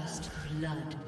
First blood.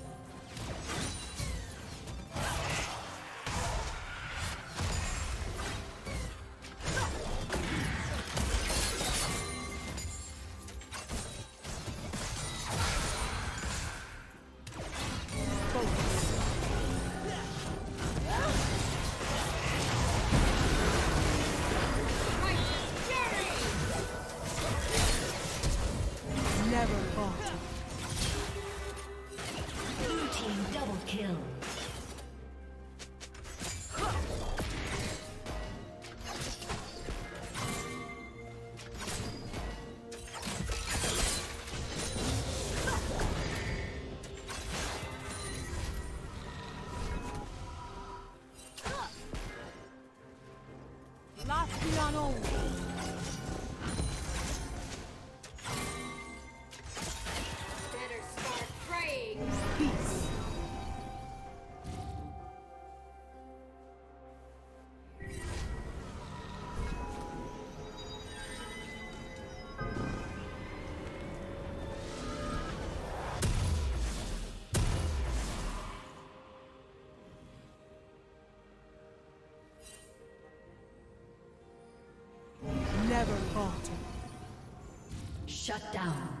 Shut down.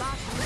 Lock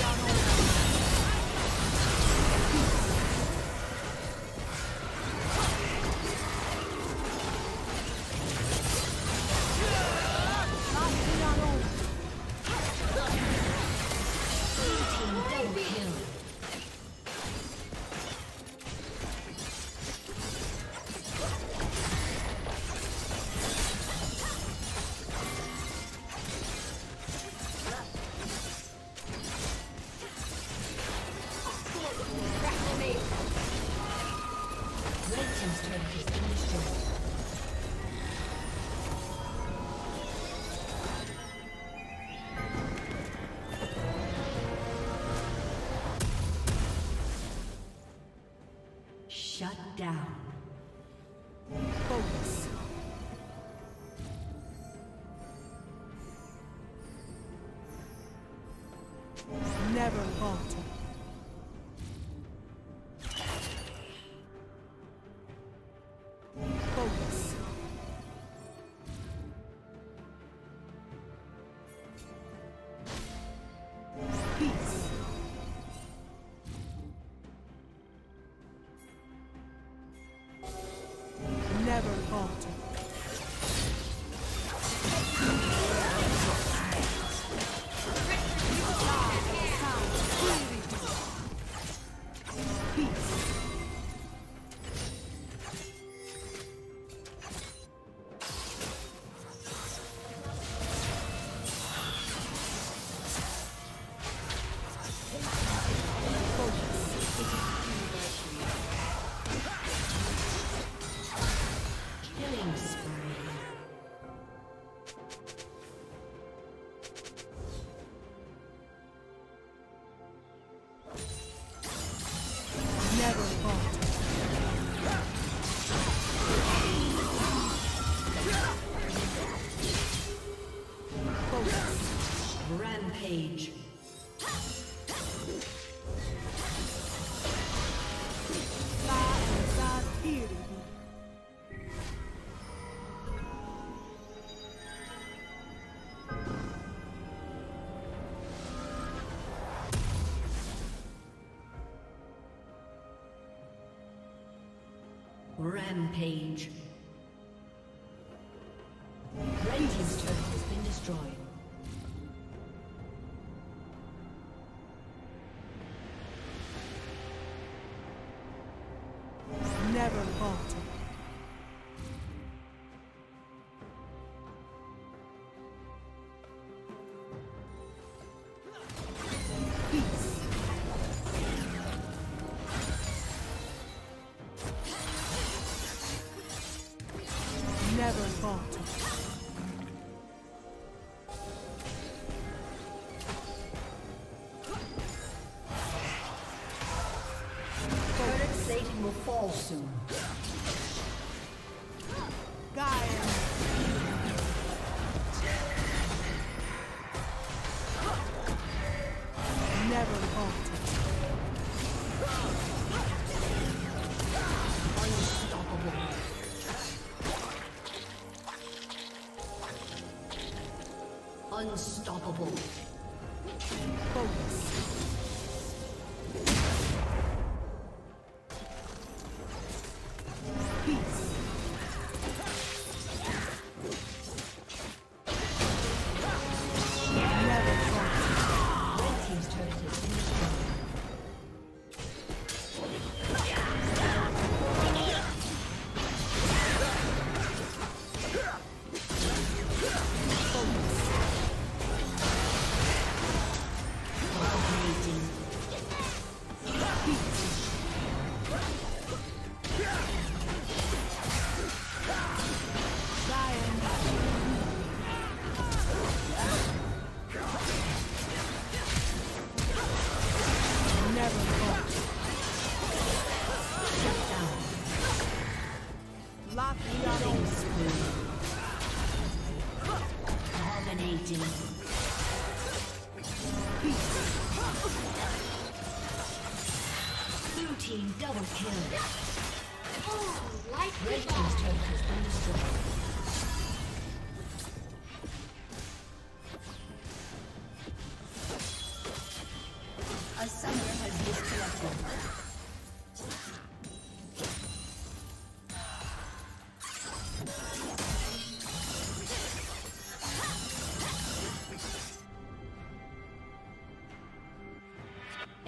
Shut down. Focus. Never falter. Rampage.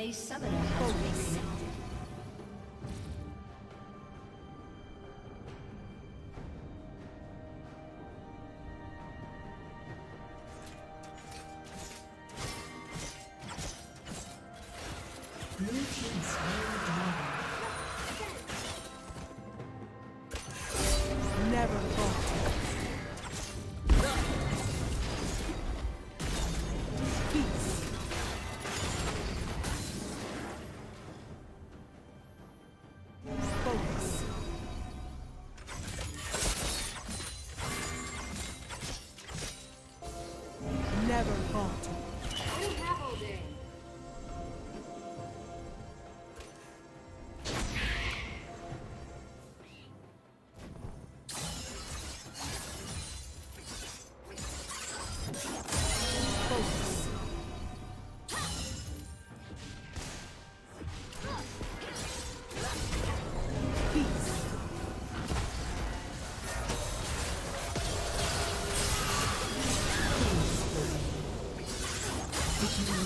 A summoner has reconnected. Blue team Never falter. Red